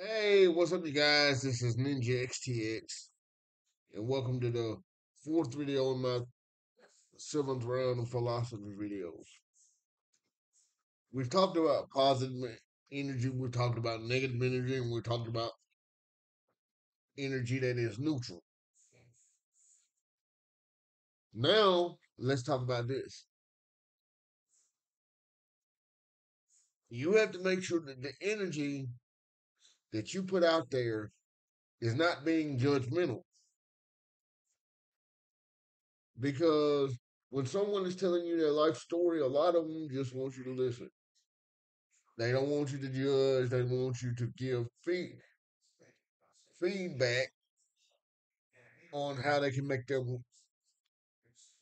Hey, what's up, you guys? This is Ninja XTX, and welcome to the fourth video in my seventh round of philosophy videos. We've talked about positive energy, we've talked about negative energy, and we've talked about energy that is neutral. Now, let's talk about this. You have to make sure that the energy that you put out there is not being judgmental. Because when someone is telling you their life story, a lot of them just want you to listen. They don't want you to judge, they want you to give feed, feedback on how they can make their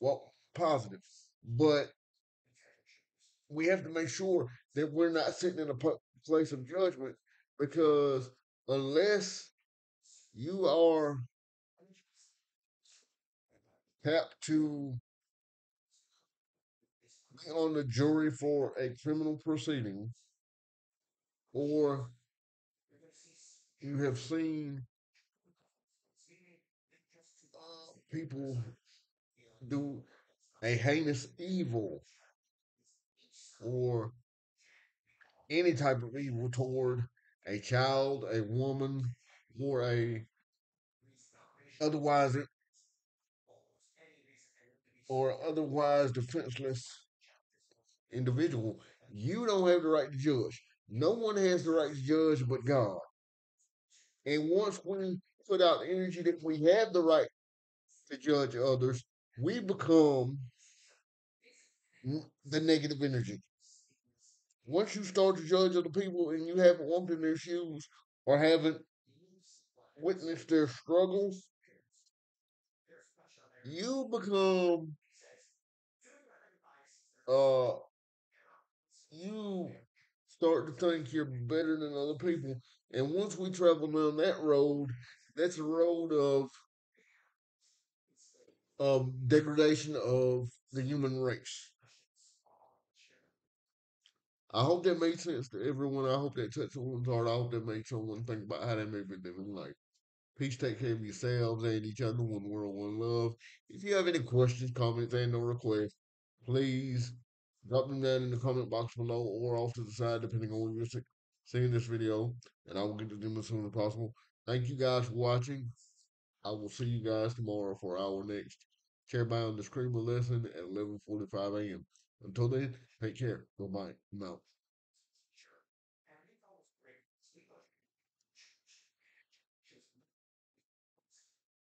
well positive. But we have to make sure that we're not sitting in a place of judgment because unless you are tapped to be on the jury for a criminal proceeding, or you have seen people do a heinous evil or any type of evil toward a child, a woman, or a otherwise or otherwise defenseless individual, you don't have the right to judge. No one has the right to judge but God. And once we put out energy that we have the right to judge others, we become the negative energy once you start to judge other people and you haven't walked in their shoes or haven't witnessed their struggles, you become uh you start to think you're better than other people. And once we travel down that road, that's a road of of degradation of the human race. I hope that made sense to everyone. I hope that touched someone's heart. I hope that made someone think about how they may be living life. Peace, take care of yourselves and each other. One world, one love. If you have any questions, comments, and no requests, please drop them down in the comment box below or off to the side, depending on where you're seeing this video, and I will get to them as soon as possible. Thank you guys for watching. I will see you guys tomorrow for our next Chairbound Discreetly lesson at 11.45 a.m. Until then, take care. Goodbye. I'm out.